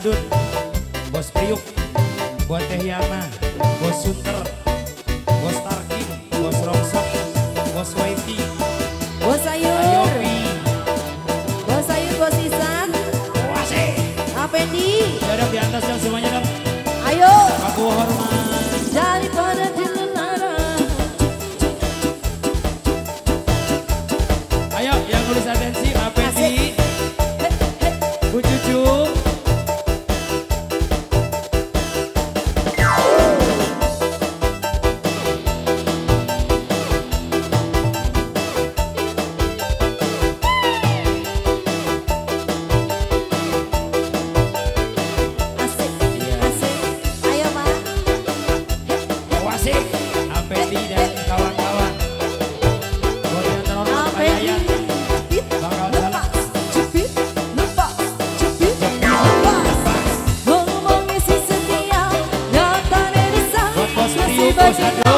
Badut Bos Priuk Buat Teh Yama Bos Sunter Bos Tarki Bos Rongsok Bos Waiti Bos Sayur. Bos Sayur Bos Isan. Wase Apendi Udah di atas yang semuanya dong. Ayo. Aku hormat. Ayo yang tulis atensi apa sih? Bu Cucu. Dios.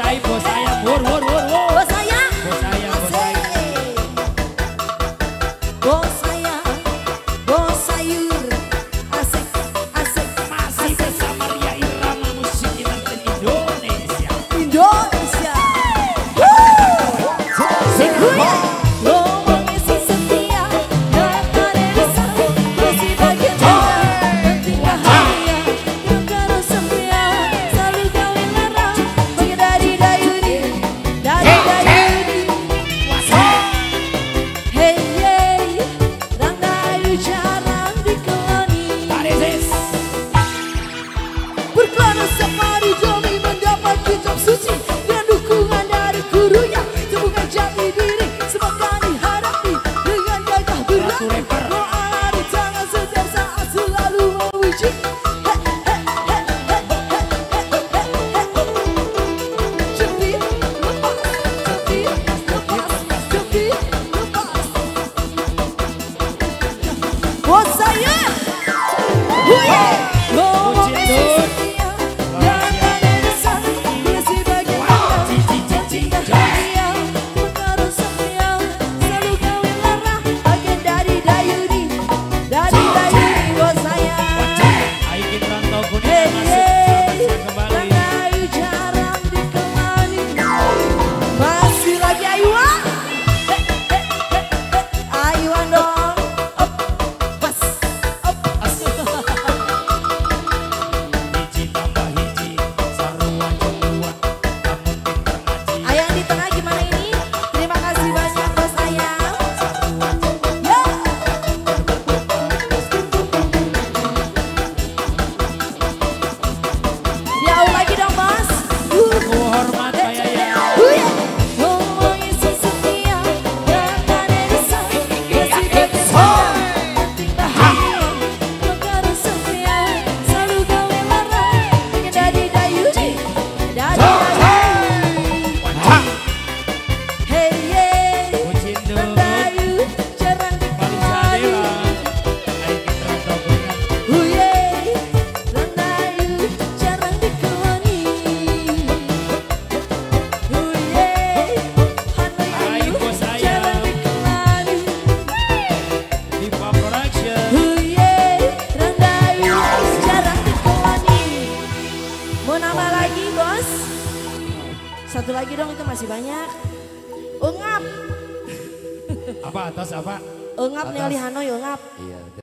I was Mau nambah lagi bos? Satu lagi dong itu masih banyak. Ungap, Apa atas apa? ungap. Nelly Hanoi ungap. Iya.